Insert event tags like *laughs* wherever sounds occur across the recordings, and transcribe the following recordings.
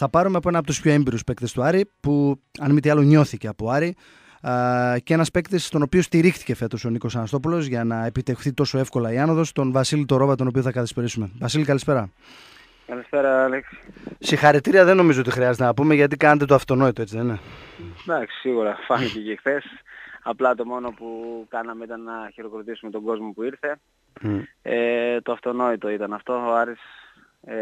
Θα πάρουμε από ένα από τους πιο έμπειρους παίκτες του Άρη, που αν μη τι άλλο νιώθηκε από Άρη. και ένας παίκτης στον οποίο στηρίχθηκε φέτος ο Νίκος Αναστόπουλος για να επιτευχθεί τόσο εύκολα η άνοδος, τον Βασίλη Τωρόβα, τον οποίο θα καθισπερίσουμε. Βασίλη, καλησπέρα. Καλησπέρα, Άλεξ. Συγχαρητήρια δεν νομίζω ότι χρειάζεται να πούμε γιατί κάνετε το αυτονόητο, έτσι δεν είναι; Εντάξει, σίγουρα φάνηκε και χθες. Απλά το μόνο που κάναμε ήταν να χειροκροτήσουμε τον κόσμο που ήρθε. Ε, το αυτονόητο ήταν αυτό. Ο Άρης ε,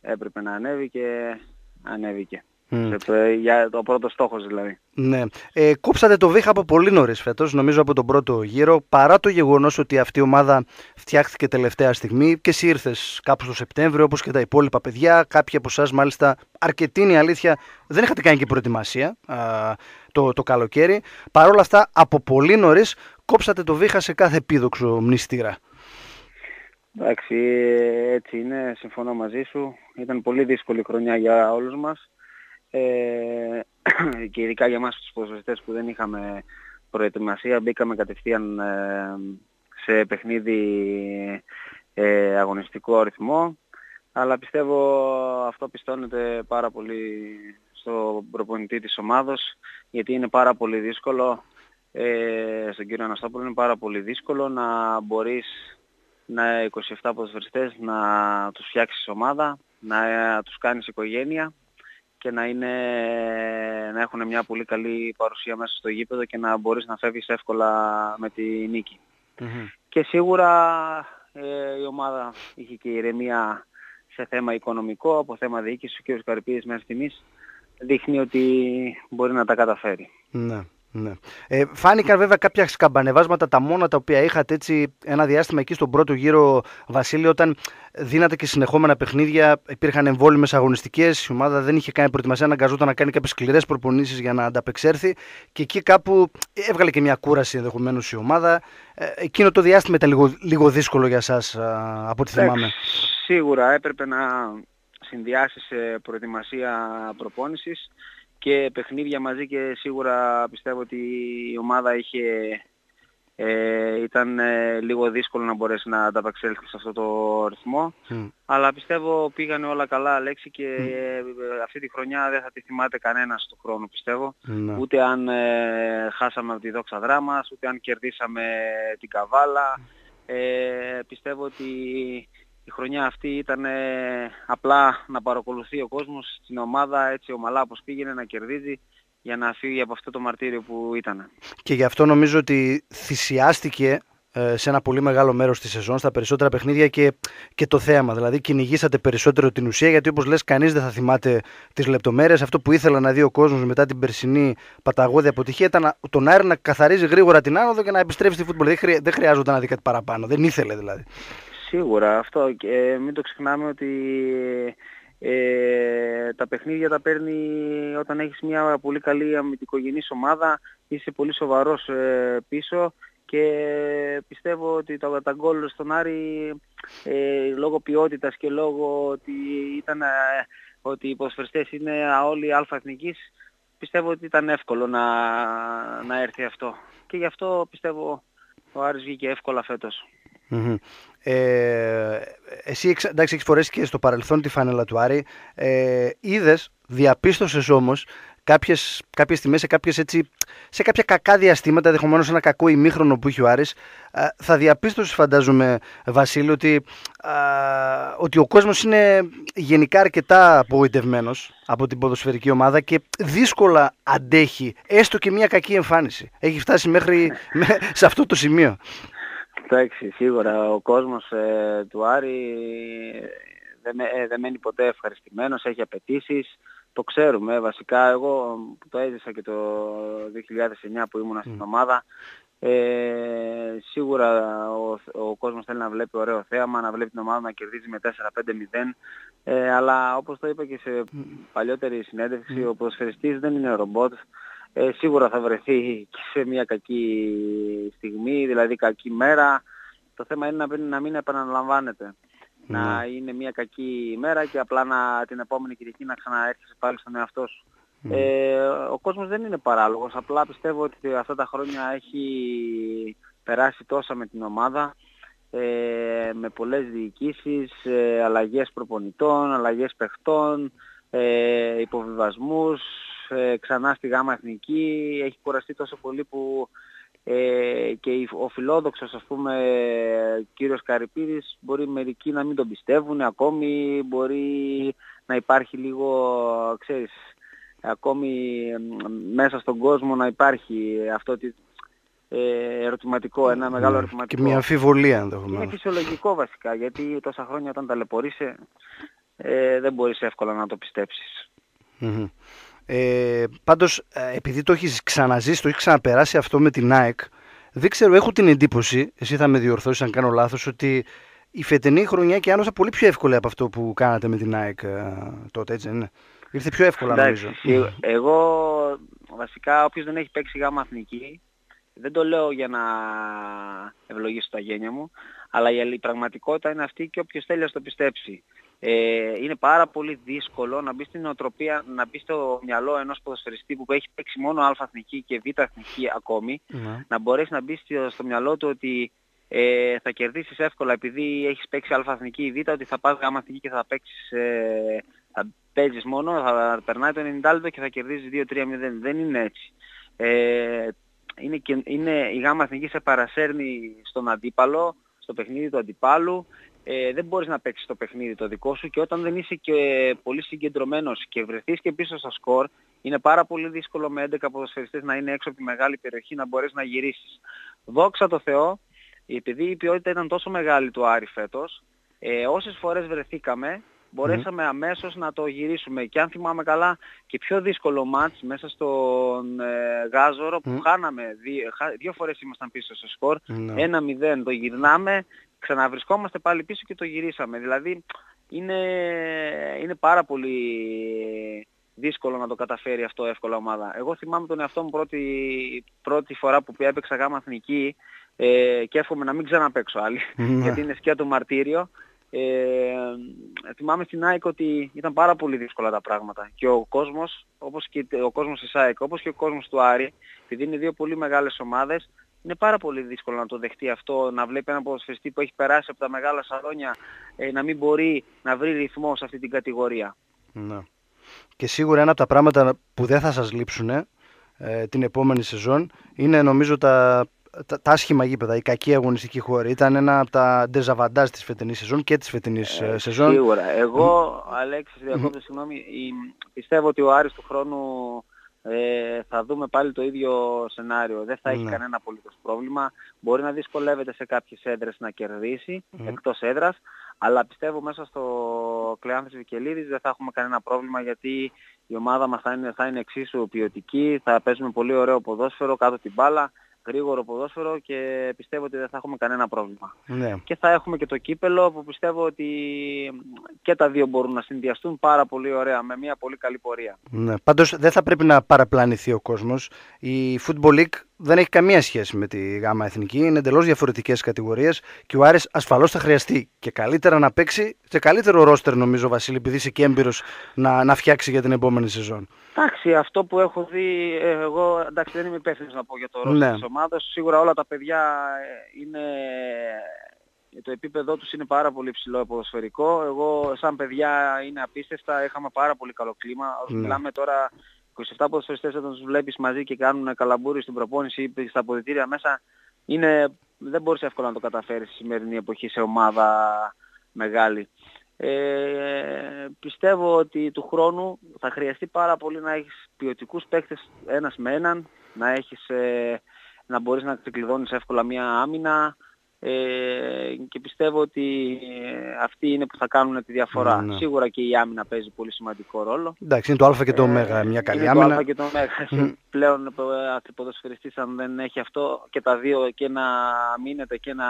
έπρεπε να ανέβει και ανέβηκε. Mm. Για το πρώτο στόχος δηλαδή. Ναι. Ε, κόψατε το βήχα από πολύ νωρίς φέτος, νομίζω από τον πρώτο γύρο, παρά το γεγονός ότι αυτή η ομάδα φτιάχτηκε τελευταία στιγμή και εσύ ήρθες κάπου στο Σεπτέμβριο, όπως και τα υπόλοιπα παιδιά. Κάποιοι από εσάς, μάλιστα, αρκετοί είναι η αλήθεια, δεν είχατε κάνει και προετοιμασία α, το, το καλοκαίρι. Παρ' όλα αυτά, από πολύ νωρίς κόψατε το βήχα σε κάθε επίδοξο μνηστήρα. Εντάξει, έτσι είναι, συμφωνώ μαζί σου. Ήταν πολύ δύσκολη χρονιά για όλους μας. Ε, *clears throat* και ειδικά για εμάς τους ποδοσφαιριστές που δεν είχαμε προετοιμασία. Μπήκαμε κατευθείαν ε, σε παιχνίδι ε, αγωνιστικό αριθμό. Αλλά πιστεύω αυτό πιστώνεται πάρα πολύ στο προπονητή της ομάδος γιατί είναι πάρα πολύ δύσκολο ε, στον κύριο Αναστόπουλο είναι πάρα πολύ δύσκολο να μπορείς να 27 ποδοσφαιριστές να τους φτιάξεις ομάδα, να τους κάνεις οικογένεια και να, είναι, να έχουν μια πολύ καλή παρουσία μέσα στο γήπεδο και να μπορείς να φεύγεις εύκολα με τη νικη Και σίγουρα ε, η ομάδα είχε και ηρεμία σε θέμα οικονομικό, από θέμα διοίκησης, ο κ. Καρπίδης μέχρι στιγμής δείχνει ότι μπορεί να τα καταφέρει. Ναι. Ναι. Ε, φάνηκαν βέβαια κάποια σκαμπανεβάσματα τα μόνα τα οποία είχατε έτσι ένα διάστημα εκεί στον πρώτο γύρο Βασίλη όταν δίνατε και συνεχόμενα παιχνίδια, υπήρχαν εμβόλυμες αγωνιστικές, η ομάδα δεν είχε κάνει προετοιμασία, αναγκαζόταν να κάνει κάποιες σκληρές προπονήσεις για να ανταπεξέρθει και εκεί κάπου έβγαλε και μια κούραση ενδεχομένως η ομάδα. Ε, εκείνο το διάστημα ήταν λίγο, λίγο δύσκολο για σας από ό,τι θυμάμαι. Σίγουρα έπρεπε να συνδυάσεις προετοιμασία προπόνησης και παιχνίδια μαζί και σίγουρα πιστεύω ότι η ομάδα είχε, ε, ήταν ε, λίγο δύσκολο να μπορέσει να ανταπεξέλθει σε αυτό το ρυθμό. Αλλά πιστεύω πήγανε όλα καλά Αλέξη και ε, αυτή τη χρονιά δεν θα τη θυμάται κανένας του χρόνου πιστεύω. Ναι. Ούτε αν χάσαμε από τη δόξα δράμας, ούτε αν κερδίσαμε την καβάλα. πιστεύω ότι η χρονιά αυτή ήταν ε, απλά να παρακολουθεί ο κόσμος στην ομάδα έτσι ομαλά όπως πήγαινε να κερδίζει για να φύγει από αυτό το μαρτύριο που ήταν. Και γι' αυτό νομίζω ότι θυσιάστηκε ε, σε ένα πολύ μεγάλο μέρος της σεζόν, στα περισσότερα παιχνίδια και, και το θέαμα. Δηλαδή, κυνηγήσατε περισσότερο την ουσία, γιατί όπως λες, κανείς δεν θα θυμάται τις λεπτομέρειες. Αυτό που ήθελα να δει ο κόσμος μετά την περσινή παταγώδη αποτυχία ήταν τον Άρη να καθαρίζει γρήγορα την άνοδο και να επιστρέψει στη φούτμπολ. Δεν, δεν χρειάζονταν να δει κάτι παραπάνω. Δεν ήθελε δηλαδή. Σίγουρα αυτό. Και μην το ξεχνάμε ότι ε, τα παιχνίδια τα παίρνει όταν έχεις μια πολύ καλή αμυντικογενής ομάδα, είσαι πολύ σοβαρός ε, πίσω. Και πιστεύω ότι τα, τα γκολ στον Άρη ε, λόγω ποιότητας και λόγω ότι, ήταν, ε, ότι οι ποδοσφαιριστές είναι όλοι αλφα εθνικής πιστεύω ότι ήταν εύκολο να, να έρθει αυτό. Και γι' αυτό πιστεύω ο Άρης βγήκε εύκολα φέτος. Ε, εσύ εντάξει, έχεις φορέσει και στο παρελθόν τη φανέλα του Άρη. Ε, είδες, διαπίστωσες όμως κάποιες, κάποιες τιμές σε, κάποιες έτσι, σε κάποια κακά διαστήματα, ενδεχομένως ένα κακό ημίχρονο που είχε ο Άρης, ε, θα διαπίστωσες φαντάζομαι Βασίλη ότι, ε, ότι ο κόσμος είναι γενικά αρκετά απογοητευμένος από την ποδοσφαιρική ομάδα και δύσκολα αντέχει έστω και μια κακή εμφάνιση. Έχει φτάσει μέχρι σε αυτό το σημείο. Εντάξει, σίγουρα ο κόσμος ε, του Άρη δεν, ε, δεν μένει ποτέ ευχαριστημένος, έχει απαιτήσεις. Το ξέρουμε βασικά. Εγώ που το έζησα και το 2009 που ήμουν στην ομάδα, ε, σίγουρα ο, ο κόσμος θέλει να βλέπει ωραίο θέαμα, να βλέπει την ομάδα να κερδίζει με 4-5-0. Ε, αλλά όπως το είπα και σε παλιότερη συνέντευξη, ο ποδοσφαιριστής δεν είναι ρομπότ ε, σίγουρα θα βρεθεί και σε μια κακή στιγμή, δηλαδή κακή μέρα. Το θέμα είναι να, να μην επαναλαμβάνεται. Να ναι. είναι μια κακή μέρα και απλά να, την επόμενη Κυριακή να ξαναέρχεσαι πάλι στον εαυτό σου. Ναι. Ε, ο κόσμος δεν είναι παράλογος, απλά πιστεύω ότι αυτά τα χρόνια έχει περάσει τόσα με την ομάδα, ε, με πολλές διοικήσεις, ε, αλλαγές προπονητών, αλλαγές παιχτών, ε, υποβιβασμούς, ε, ξανά στη γάμα εθνική, έχει κουραστεί τόσο πολύ που ε, και ο φιλόδοξος ας πούμε κύριος Καρυπίδης μπορεί μερικοί να μην τον πιστεύουν ακόμη μπορεί να υπάρχει λίγο ξέρεις ακόμη μέσα στον κόσμο να υπάρχει αυτό ε, ερωτηματικό, ένα μεγάλο ναι. ερωτηματικό. Και μια αμφιβολία ενδεχομένως. Είναι φυσιολογικό βασικά, γιατί τόσα χρόνια όταν ταλαιπωρείσαι ε, δεν μπορείς εύκολα να το πιστεψεις Ε, πάντως, ε, επειδή το έχεις ξαναζήσει, το έχεις ξαναπεράσει αυτό με την ΑΕΚ, δεν ξέρω, έχω την εντύπωση, εσύ θα με διορθώσεις αν κάνω λάθος, ότι η φετινή χρονιά και άνωσα πολύ πιο εύκολη από αυτό που κάνατε με την ΑΕΚ ε, τότε, έτσι είναι. Ήρθε πιο εύκολα νομίζω. Εγώ βασικά όποιος δεν έχει παίξει γάμα εθνική δεν το λέω για να ευλογήσω τα γένια μου, αλλά η πραγματικότητα είναι αυτή και όποιος θέλει να το πιστέψει. Ε, είναι πάρα πολύ δύσκολο να μπει στην νοοτροπία, να μπει στο μυαλό ενός ποδοσφαιριστή που έχει παίξει μόνο α εθνική και β εθνική ακόμη, ναι. να μπορέσει να μπει στο μυαλό του ότι ε, θα κερδίσεις εύκολα επειδή έχεις παίξει α εθνική ή β, ότι θα πας γ εθνική και θα παίξεις, ε, θα παίζεις μόνο, θα περνάει το 90 λεπτό και θα κερδίζεις 2-3-0. Δεν είναι έτσι. Ε, είναι, και, είναι η γάμα εθνική σε παρασέρνει στον αντίπαλο, στο παιχνίδι του αντιπάλου. Ε, δεν μπορείς να παίξεις το παιχνίδι το δικό σου και όταν δεν είσαι και πολύ συγκεντρωμένος και βρεθείς και πίσω στα σκορ, είναι πάρα πολύ δύσκολο με 11 ποδοσφαιριστές να είναι έξω από τη μεγάλη περιοχή να μπορείς να γυρίσεις. Δόξα τω Θεώ, επειδή η ποιότητα ήταν τόσο μεγάλη του Άρη φέτος, ε, όσες φορές βρεθήκαμε, μπορέσαμε αμέσως να το γυρίσουμε. Και αν θυμάμαι καλά και πιο δύσκολο μάτς μέσα στον ε, Γάζορο που χάναμε, δύο, δύο φορές ήμασταν πίσω στο σκορ, ένα μηδέν το γυρνάμε, ξαναβρισκόμαστε πάλι πίσω και το γυρίσαμε. Δηλαδή είναι, είναι πάρα πολύ δύσκολο να το καταφέρει αυτό εύκολα ομάδα. Εγώ θυμάμαι τον εαυτό μου πρώτη, πρώτη φορά που έπαιξα γάμα εθνική ε, και εύχομαι να μην ξαναπαίξω άλλη, *laughs* γιατί είναι σκιά το μαρτύριο. Ε, θυμάμαι στην ΑΕΚ ότι ήταν πάρα πολύ δύσκολα τα πράγματα και ο κόσμος, όπως και ο κόσμος της ΑΕΚ, όπως και ο κόσμος του Άρη, επειδή είναι δύο πολύ μεγάλες ομάδες, είναι πάρα πολύ δύσκολο να το δεχτεί αυτό, να βλέπει έναν ποδοσφαιριστή που έχει περάσει από τα μεγάλα σαλόνια ε, να μην μπορεί να βρει ρυθμό σε αυτή την κατηγορία. Ναι. Και σίγουρα ένα από τα πράγματα που δεν θα σας λείψουν ε, την επόμενη σεζόν είναι νομίζω τα τα, τα άσχημα γήπεδα, η κακή αγωνιστική χώρη. Ήταν ένα από τα ντεζαβαντάζ της φετινής σεζόν και της φετινής ε, σεζόν. Σίγουρα. Εγώ, Αλέξης, διακόπτω συγγνώμη, πιστεύω ότι ο Άρης του χρόνου ε, θα δούμε πάλι το ίδιο σενάριο. Δεν θα έχει ναι. κανένα απολύτως πρόβλημα. Μπορεί να δυσκολεύεται σε κάποιες έδρες να κερδίσει, mm. εκτός έδρας, αλλά πιστεύω μέσα στο Κλεάνθης Βικελίδης δεν θα έχουμε κανένα πρόβλημα γιατί η ομάδα μας θα είναι, θα είναι εξίσου ποιοτική, θα παίζουμε πολύ ωραίο ποδόσφαιρο κάτω την μπάλα γρήγορο ποδόσφαιρο και πιστεύω ότι δεν θα έχουμε κανένα πρόβλημα. Ναι. Και θα έχουμε και το κύπελο που πιστεύω ότι και τα δύο μπορούν να συνδυαστούν πάρα πολύ ωραία με μια πολύ καλή πορεία. Ναι. Πάντως δεν θα πρέπει να παραπλανηθεί ο κόσμος. Η Football League δεν έχει καμία σχέση με τη ΓΑΜΑ Εθνική. Είναι εντελώς διαφορετικές κατηγορίες και ο Άρης ασφαλώς θα χρειαστεί και καλύτερα να παίξει σε καλύτερο ρόστερ, νομίζω, Βασίλη, επειδή είσαι και έμπειρος να, να φτιάξει για την επόμενη σεζόν. Εντάξει, αυτό που έχω δει, ε, εγώ εντάξει, δεν είμαι υπεύθυνος να πω για το ρόστερ ναι. της ομάδας. Σίγουρα όλα τα παιδιά ε, είναι. Το επίπεδό τους είναι πάρα πολύ ψηλό ποδοσφαιρικό. Εγώ σαν παιδιά είναι απίστευτα, είχαμε πάρα πολύ καλό κλίμα. Ναι. Μιλάμε τώρα 27 ποδοσφαιριστές όταν τους βλέπεις μαζί και κάνουν καλαμπούρι στην προπόνηση ή στα αποδητήρια μέσα, είναι, δεν μπορείς εύκολα να το καταφέρεις στη σημερινή εποχή σε ομάδα μεγάλη. Ε, πιστεύω ότι του χρόνου θα χρειαστεί πάρα πολύ να έχεις ποιοτικούς παίκτες ένας με έναν, να, έχεις, ε, να μπορείς να ξεκλειδώνεις εύκολα μια άμυνα, ε, και πιστεύω ότι ε, αυτοί είναι που θα κάνουν τη διαφορά. Ναι. Σίγουρα και η άμυνα παίζει πολύ σημαντικό ρόλο. Εντάξει, είναι το α και το ω, μια καλή είναι άμυνα. Είναι το α και το ω. Πλέον ο ε, ποδοσφαιριστής αν δεν έχει αυτό και τα δύο και να μείνεται και να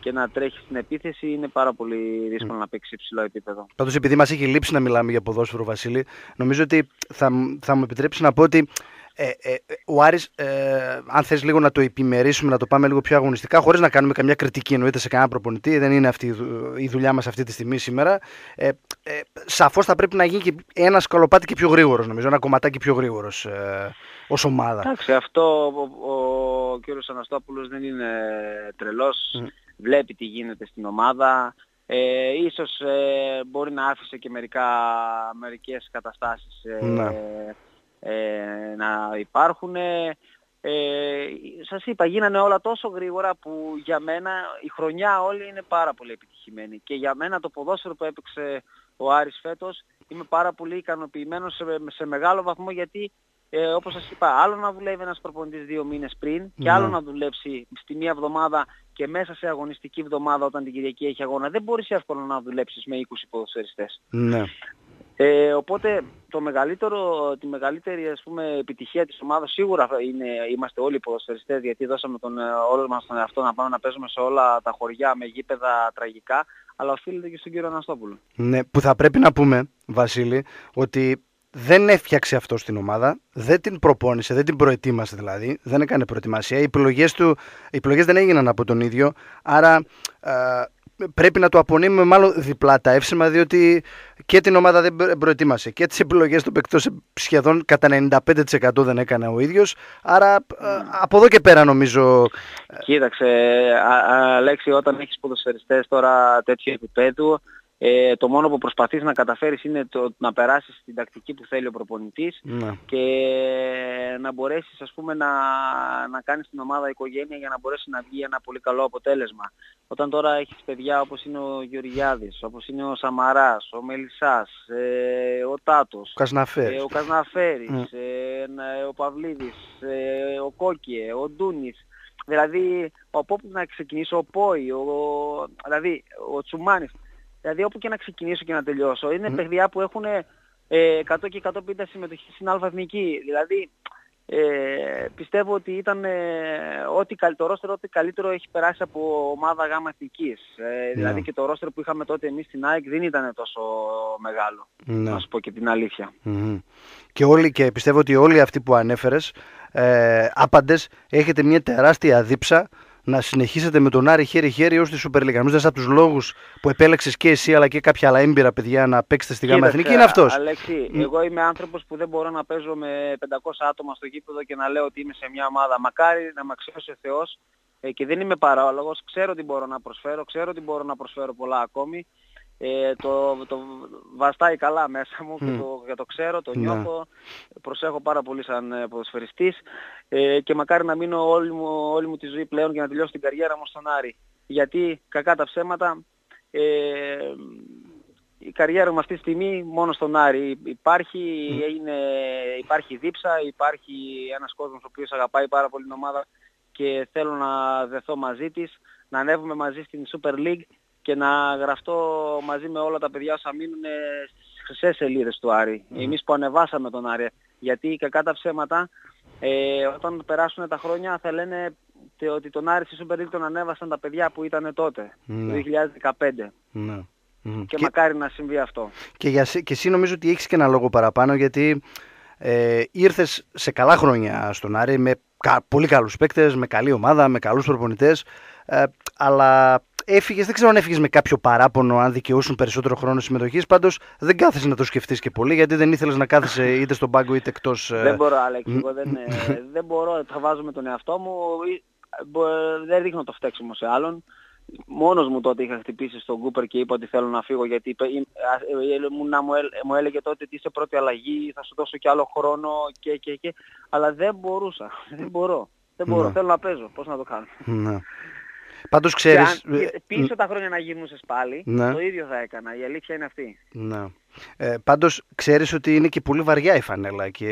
και να τρέχει στην επίθεση είναι πάρα πολύ δύσκολο να παίξει υψηλό επίπεδο. Πάντως επειδή μας έχει λείψει να μιλάμε για ποδόσφαιρο Βασίλη, νομίζω ότι θα, θα μου επιτρέψεις να πω ότι ε, ε, ο Άρης, ε, αν θες λίγο να το επιμερίσουμε, να το πάμε λίγο πιο αγωνιστικά, χωρίς να κάνουμε καμιά κριτική εννοείται σε κανένα προπονητή, δεν είναι αυτή η δουλειά μας αυτή τη στιγμή σήμερα, ε, ε, σαφώς θα πρέπει να γίνει και ένα σκαλοπάτι και πιο γρήγορος, νομίζω, ένα κομματάκι πιο γρήγορος ε, ως ομάδα. Εντάξει, αυτό ο, ο, ο κύριος Αναστόπουλος δεν είναι τρελός, βλέπει τι γίνεται στην ομάδα, Ε, ίσως ε, μπορεί να άφησε και μερικά, μερικές καταστάσεις ε, Ναι. ε, να υπάρχουν. Ε, σας είπα, γίνανε όλα τόσο γρήγορα που για μένα η χρονιά όλη είναι πάρα πολύ επιτυχημένη. Και για μένα το ποδόσφαιρο που έπαιξε ο Άρης φέτος είμαι πάρα πολύ ικανοποιημένος σε, σε μεγάλο βαθμό γιατί ε, όπως σας είπα, άλλο να δουλεύει ένας προπονητής δύο μήνες πριν και Ναι. άλλο να δουλέψει στη μία εβδομάδα και μέσα σε αγωνιστική εβδομάδα όταν την Κυριακή έχει αγώνα. Δεν μπορείς εύκολα να δουλέψεις με 20 ποδοσφαιριστές. Ναι. Ε, οπότε το μεγαλύτερο, τη μεγαλύτερη ας πούμε, επιτυχία της ομάδας σίγουρα είναι, είμαστε όλοι οι ποδοσφαιριστές γιατί δώσαμε τον, ε, όλο μας τον εαυτό να πάμε να παίζουμε σε όλα τα χωριά με γήπεδα τραγικά αλλά οφείλεται και στον κύριο Αναστόπουλο. Ναι, που θα πρέπει να πούμε, Βασίλη, ότι δεν έφτιαξε αυτός στην ομάδα, δεν την προπόνησε, δεν την προετοίμασε δηλαδή, δεν έκανε προετοιμασία. Οι επιλογές, του, οι επιλογές δεν έγιναν από τον ίδιο, άρα ε, πρέπει να το απονείμουμε μάλλον διπλά τα εύσημα, διότι και την ομάδα δεν προ- προετοίμασε. Και τις επιλογές του παικτός σχεδόν κατά 95% δεν έκανε ο ίδιος, άρα ε, από εδώ και πέρα νομίζω... Κοίταξε, α, α, Αλέξη, όταν έχεις ποδοσφαιριστές τώρα τέτοιου επίπεδου, ε, το μόνο που προσπαθείς να καταφέρεις είναι το, να περάσεις την τακτική που θέλει ο προπονητής Ναι. και να μπορέσεις ας πούμε να, να κάνεις την ομάδα οικογένεια για να μπορέσει να βγει ένα πολύ καλό αποτέλεσμα. Όταν τώρα έχεις παιδιά όπως είναι ο Γεωργιάδης, όπως είναι ο Σαμαράς, ο Μελισσάς, ε, ο Τάτος, Ο Κασναφέρης. ε, ο Κασναφέρης, Mm. ε, να- ο Παυλίδης, ε, ο Κόκκιε, ο Ντούνης. Δηλαδή, από όπου να ξεκινήσω, ο Πόη, ο, δηλαδή, ο Τσουμάνης. Δηλαδή, όπου και να ξεκινήσω και να τελειώσω, είναι Μμ. παιδιά που έχουν ε, 100 και 150 συμμετοχή στην αλφα-εθνική. Δηλαδή, ε, πιστεύω ότι ήταν ε, ό,τι, καλ- το ρόστερ ό,τι καλύτερο έχει περάσει από ομάδα γάμα εθνικής. Ε, δηλαδή Ναι. και το ρόστερ που είχαμε τότε εμείς στην ΑΕΚ δεν ήταν τόσο μεγάλο. Ναι. Να σου πω και την αλήθεια. Μμμ. Και, όλοι, και πιστεύω ότι όλοι αυτοί που ανέφερες, ε, άπαντες, έχετε μια τεράστια δίψα να συνεχίσετε με τον Άρη χέρι-χέρι ως τη Super League. Νομίζω ένας από τους λόγους που επέλεξες και εσύ αλλά και κάποια άλλα έμπειρα παιδιά να παίξετε στη Γάμα Κοίταξε, Εθνική είναι αυτός. Αλέξη, Μ. εγώ είμαι άνθρωπος που δεν μπορώ να παίζω με 500 άτομα στο γήπεδο και να λέω ότι είμαι σε μια ομάδα. Μακάρι να με αξιώσει ο Θεός ε, και δεν είμαι παράλογος. Ξέρω τι μπορώ να προσφέρω, ξέρω ότι μπορώ να προσφέρω πολλά ακόμη. Ε, το, το βαστάει καλά μέσα μου και Μμ. το, και το ξέρω, το Ναι. νιώθω. Προσέχω πάρα πολύ σαν ε, ποδοσφαιριστής ε, και μακάρι να μείνω όλη μου, όλη μου τη ζωή πλέον για να τελειώσω την καριέρα μου στον Άρη. Γιατί κακά τα ψέματα ε, η καριέρα μου αυτή τη στιγμή μόνο στον Άρη υπάρχει, είναι, υπάρχει δίψα, υπάρχει ένας κόσμος ο οποίος αγαπάει πάρα πολύ την ομάδα και θέλω να δεθώ μαζί της, να ανέβουμε μαζί στην Super League και να γραφτώ μαζί με όλα τα παιδιά όσα μείνουν στις χρυσές σελίδες του Άρη. Εμείς που ανεβάσαμε τον Άρη. Γιατί κακά τα ψέματα, ε, όταν περάσουν τα χρόνια θα λένε τε- ότι τον Άρη στη Super League τον ανέβασαν τα παιδιά που ήταν τότε, Ναι. το 2015. Ναι. Μμμ. Και, Και, μακάρι να συμβεί αυτό. και, για, σε- και εσύ νομίζω ότι έχεις και ένα λόγο παραπάνω γιατί ε, ήρθες σε καλά χρόνια στον Άρη με κα, πολύ καλούς παίκτες, με καλή ομάδα, με καλούς προπονητές ε, αλλά έφυγες, δεν ξέρω αν έφυγες με κάποιο παράπονο αν δικαιούσουν περισσότερο χρόνο συμμετοχής πάντως δεν κάθεσαι να το σκεφτείς και πολύ γιατί δεν ήθελες να κάθεσαι *laughs* είτε στον πάγκο είτε εκτός ε, Δεν μπορώ, Άλεξ, μ, εγώ δεν, ε, δεν μπορώ, θα βάζω με τον εαυτό μου, ή- μπο- δεν ρίχνω το φταίξιμο σε άλλον. Μόνος μου τότε είχα χτυπήσει στον Κούπερ και είπα ότι θέλω να φύγω γιατί είπε- ή- α- ε, μου, να μου, έλ- μου έλεγε τότε ότι είσαι πρώτη αλλαγή, θα σου δώσω κι άλλο χρόνο και και και. Αλλά δεν μπορούσα, *laughs* δεν μπορώ. Δεν μπορώ, Ναι. θέλω να παίζω, πώς να το κάνω. Ναι. Πάντως Και ξέρεις αν- ε, και πίσω τα χρόνια να γυρνούσες πάλι, Ναι. το ίδιο θα έκανα. Η αλήθεια είναι αυτή. Ναι. Ε, πάντως ξέρεις ότι είναι και πολύ βαριά η φανέλα και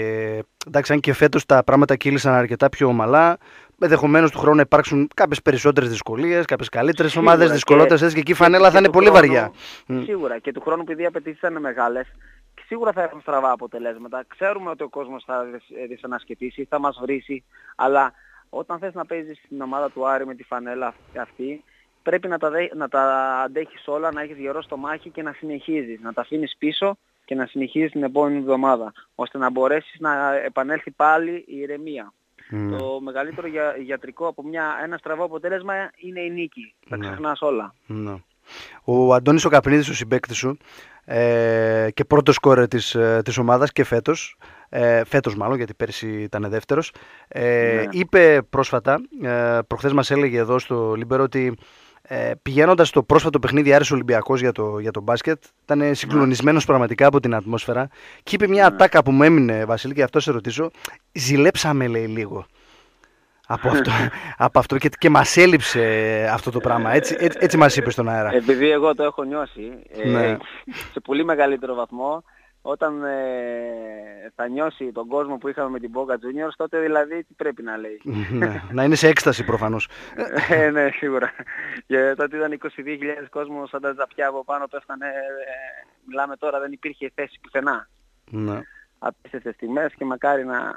εντάξει αν και φέτος τα πράγματα κύλησαν αρκετά πιο ομαλά ενδεχομένως του χρόνου να υπάρξουν κάποιες περισσότερες δυσκολίες, κάποιες καλύτερες Σίγουρα ομάδες, και- δυσκολότερες έτσι και εκεί η και- φανέλα και θα είναι του πολύ χρόνου- βαριά. Μ. Σίγουρα και του χρόνου επειδή οι απαιτήσεις θα είναι μεγάλες και σίγουρα θα έχουν στραβά αποτελέσματα. Ξέρουμε ότι ο κόσμος θα δυσ- ε, δυσανασκετήσει, θα μας βρίσει, αλλά όταν θες να παίζεις στην ομάδα του Άρη με τη φανέλα αυτή, πρέπει να τα, δε- να τα αντέχεις όλα, να έχεις γερό στο μάχη και να συνεχίζεις, να τα αφήνεις πίσω και να συνεχίζεις την επόμενη εβδομάδα, ώστε να μπορέσεις να επανέλθει πάλι η ηρεμία. Ναι. Το μεγαλύτερο για, γιατρικό από μια, ένα στραβό αποτέλεσμα είναι η νίκη. Τα Ναι. ξεχνάς όλα. Ναι. Ο Αντώνης ο Καπνίδης, ο συμπαίκτης σου ε, και πρώτος σκόρερ της, ε, της ομάδας και φέτος, ε, φέτος μάλλον γιατί πέρσι ήταν δεύτερος, ε, Ναι. είπε πρόσφατα, ε, προχθές μας έλεγε εδώ στο Λίμπερο ότι ε, πηγαίνοντας στο πρόσφατο παιχνίδι Άρης Ολυμπιακός για το, για το μπάσκετ, ήταν συγκλονισμένος πραγματικά από την ατμόσφαιρα και είπε μια ατάκα που μου έμεινε, Βασίλη, και αυτό σε ρωτήσω. Ζηλέψαμε, λέει, λίγο. Από *laughs* αυτό, από αυτό και, και μας έλειψε αυτό το πράγμα. Έτσι, έτσι, έτσι μας είπες στον αέρα. Επειδή εγώ το έχω νιώσει ε, ναι. σε πολύ μεγαλύτερο βαθμό, όταν ε, θα νιώσει τον κόσμο που είχαμε με την Boca Juniors, τότε δηλαδή τι πρέπει να λέει. *laughs* ναι, να είναι σε έκσταση προφανώς. ε, ναι, σίγουρα. Και τότε ήταν 22.000 κόσμος σαν τα ζαπιά από πάνω πέφτανε, ε, μιλάμε τώρα, δεν υπήρχε θέση πουθενά. Ναι. Απίστευτες τιμές και μακάρι να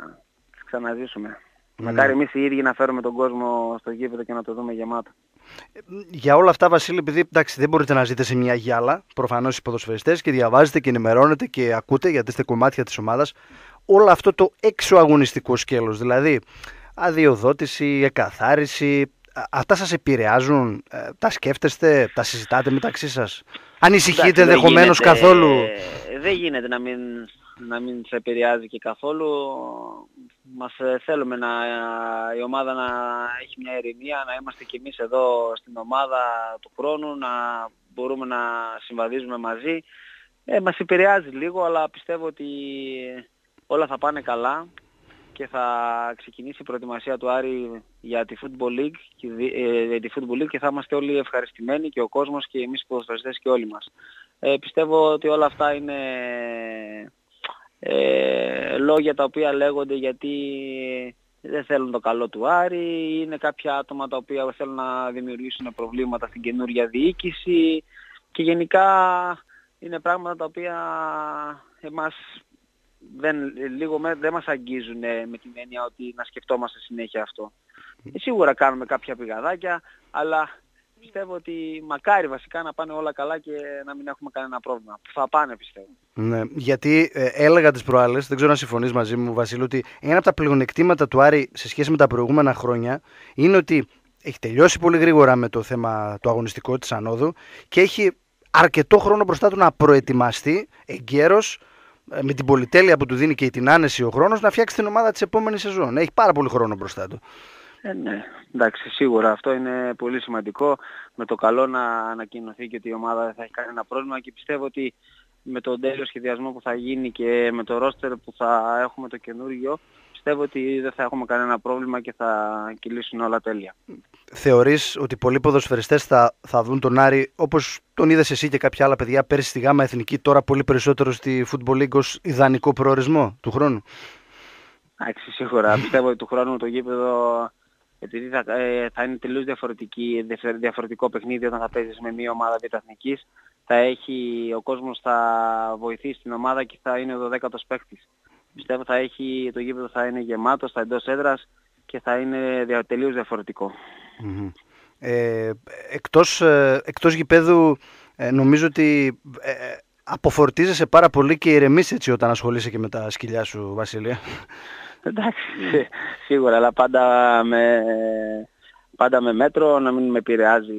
ξαναζήσουμε. Ναι. Μακάρι εμείς οι ίδιοι να φέρουμε τον κόσμο στο γήπεδο και να το δούμε γεμάτο. Για όλα αυτά, Βασίλη, επειδή εντάξει, δεν μπορείτε να ζείτε σε μια γυάλα, προφανώς οι ποδοσφαιριστές και διαβάζετε και ενημερώνετε και ακούτε γιατί είστε κομμάτια της ομάδας, όλο αυτό το έξω αγωνιστικό σκέλος, δηλαδή αδειοδότηση, εκαθάριση, αυτά σας επηρεάζουν, ε, τα σκέφτεστε, τα συζητάτε μεταξύ σας; Ανησυχείτε ενδεχομένως καθόλου; Δεν γίνεται να μην, να μην σε επηρεάζει και καθόλου μας ε, θέλουμε να, η ομάδα να έχει μια ειρηνία, να είμαστε κι εμείς εδώ στην ομάδα του χρόνου, να μπορούμε να συμβαδίζουμε μαζί. Ε, μας επηρεάζει λίγο, αλλά πιστεύω ότι όλα θα πάνε καλά και θα ξεκινήσει η προετοιμασία του Άρη για τη Football League, ε, τη Football League και θα είμαστε όλοι ευχαριστημένοι και ο κόσμος και εμείς που και όλοι μας. Ε, πιστεύω ότι όλα αυτά είναι ε, λόγια τα οποία λέγονται γιατί δεν θέλουν το καλό του Άρη, είναι κάποια άτομα τα οποία θέλουν να δημιουργήσουν προβλήματα στην καινούργια διοίκηση και γενικά είναι πράγματα τα οποία εμάς δεν, λίγο με, δεν μας αγγίζουν με την έννοια ότι να σκεφτόμαστε συνέχεια αυτό. Ε, σίγουρα κάνουμε κάποια πηγαδάκια, αλλά πιστεύω ότι μακάρι βασικά να πάνε όλα καλά και να μην έχουμε κανένα πρόβλημα. Θα πάνε πιστεύω. Ναι, γιατί ε, έλεγα τις προάλλες, δεν ξέρω αν συμφωνείς μαζί μου Βασίλη, ότι ένα από τα πλεονεκτήματα του Άρη σε σχέση με τα προηγούμενα χρόνια είναι ότι έχει τελειώσει πολύ γρήγορα με το θέμα το αγωνιστικό της ανόδου και έχει αρκετό χρόνο μπροστά του να προετοιμαστεί εγκαίρως ε, με την πολυτέλεια που του δίνει και την άνεση ο χρόνος να φτιάξει την ομάδα της επόμενης σεζόν. Έχει πάρα πολύ χρόνο μπροστά του. Ε, ναι, εντάξει, σίγουρα αυτό είναι πολύ σημαντικό. Με το καλό να ανακοινωθεί και ότι η ομάδα δεν θα έχει κανένα πρόβλημα και πιστεύω ότι με τον τέλειο σχεδιασμό που θα γίνει και με το ρόστερ που θα έχουμε το καινούργιο, πιστεύω ότι δεν θα έχουμε κανένα πρόβλημα και θα κυλήσουν όλα τέλεια. Θεωρείς ότι πολλοί ποδοσφαιριστές θα, θα δουν τον Άρη όπως τον είδες εσύ και κάποια άλλα παιδιά πέρυσι στη ΓΑΜΑ Εθνική, τώρα πολύ περισσότερο στη Football League ως ιδανικό προορισμό του χρόνου; Εντάξει, σίγουρα. πιστεύω ότι του χρόνου το γήπεδο επειδή θα, ε, θα είναι τελείως διαφορετική, διαφορετικό παιχνίδι όταν θα παίζεις με μια ομάδα β' θα έχει, ο κόσμος θα βοηθήσει την ομάδα και θα είναι ο 12ος παίκτης. Πιστεύω θα έχει, το γήπεδο θα είναι γεμάτο στα εντός έδρας και θα είναι δια, τελείως διαφορετικό. Mm-hmm. Ε, εκτός, ε, εκτός γηπέδου ε, νομίζω ότι ε, ε, αποφορτίζεσαι πάρα πολύ και ηρεμείς έτσι όταν ασχολείσαι και με τα σκυλιά σου Βασίλεια. Εντάξει, σίγουρα, αλλά πάντα με, πάντα με μέτρο, να μην με επηρεάζει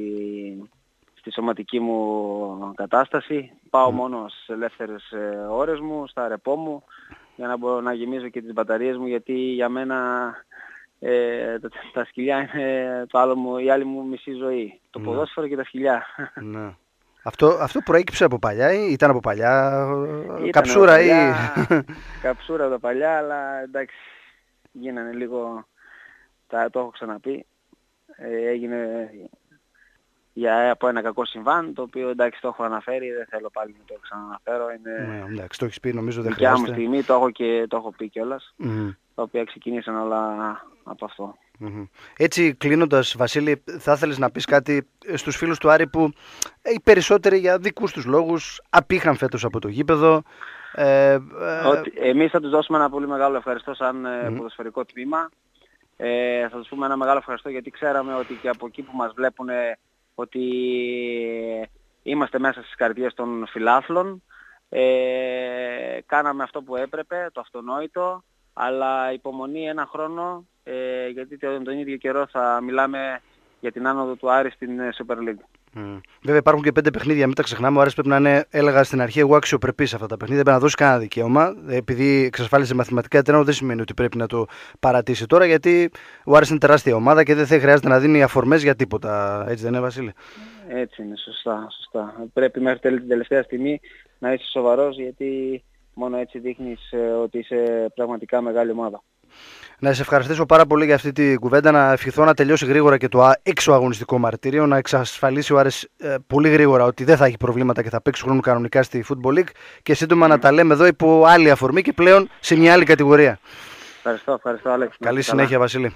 στη σωματική μου κατάσταση. Πάω μόνο στις ελεύθερες ε, ώρες μου, στα ρεπό μου, για να μπορώ να γεμίζω και τις μπαταρίες μου, γιατί για μένα ε, τα, τα, σκυλιά είναι το άλλο μου, η άλλη μου μισή ζωή. Το ναι. ποδόσφαιρο και τα σκυλιά. Ναι. Αυτό, αυτό προέκυψε από παλιά ή ήταν από παλιά, ήταν καψούρα ή... Καψούρα από *laughs* παλιά, αλλά εντάξει, γίνανε λίγο, τα, το έχω ξαναπεί, ε, έγινε για, από ένα κακό συμβάν, το οποίο εντάξει το έχω αναφέρει, δεν θέλω πάλι να το ξαναναφέρω. Είναι ναι, εντάξει, το έχεις πει, νομίζω δεν χρειάζεται. μου στιγμή, το έχω και το έχω πει κιόλας, mm. τα οποία ξεκινήσαν όλα από αυτό. Mm-hmm. Έτσι κλείνοντας Βασίλη θα ήθελες να πεις κάτι στους φίλους του Άρη που οι περισσότεροι για δικούς τους λόγους απήχαν φέτος από το γήπεδο ε, ε, ότι εμείς θα τους δώσουμε ένα πολύ μεγάλο ευχαριστώ σαν mm. ποδοσφαιρικό τμήμα ε, θα τους πούμε ένα μεγάλο ευχαριστώ γιατί ξέραμε ότι και από εκεί που μας βλέπουν ότι είμαστε μέσα στις καρδιές των φιλάθλων ε, κάναμε αυτό που έπρεπε, το αυτονόητο αλλά υπομονή ένα χρόνο ε, γιατί τον, τον ίδιο καιρό θα μιλάμε για την άνοδο του Άρη στην ε, Super League. Mm. Βέβαια υπάρχουν και πέντε παιχνίδια, μην τα ξεχνάμε. Ο Άρης πρέπει να είναι, έλεγα στην αρχή, εγώ αξιοπρεπής σε αυτά τα παιχνίδια. Πρέπει να δώσει κανένα δικαίωμα. Επειδή εξασφάλισε μαθηματικά τρένο, δεν σημαίνει ότι πρέπει να το παρατήσει τώρα, γιατί ο Άρης είναι τεράστια ομάδα και δεν θα χρειάζεται να δίνει αφορμές για τίποτα. Έτσι δεν είναι, Βασίλη; Έτσι είναι, σωστά. σωστά. Πρέπει μέχρι την τελευταία στιγμή να είσαι σοβαρός, γιατί μόνο έτσι δείχνεις ε, ότι είσαι πραγματικά μεγάλη ομάδα. Να σε ευχαριστήσω πάρα πολύ για αυτή τη κουβέντα. Να ευχηθώ να τελειώσει γρήγορα και το έξω αγωνιστικό μαρτύριο. Να εξασφαλίσει ο Άρης ε, πολύ γρήγορα ότι δεν θα έχει προβλήματα και θα παίξει χρόνο κανονικά στη Football League. Και σύντομα να τα λέμε εδώ υπό άλλη αφορμή και πλέον σε μια άλλη κατηγορία. Ευχαριστώ, ευχαριστώ, Άλεξ. Καλή συνέχεια, Βασίλη.